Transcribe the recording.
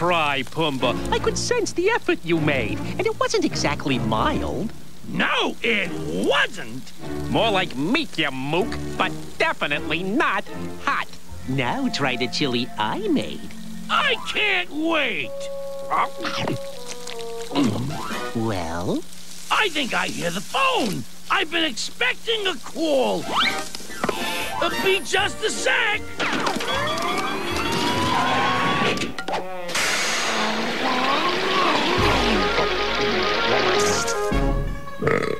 try, Pumbaa. I could sense the effort you made, and it wasn't exactly mild. No, it wasn't. More like meat, you mook, but definitely not hot. Now try the chili I made. I can't wait. Well? I think I hear the phone. I've been expecting a call. Be just a sec. Thank um,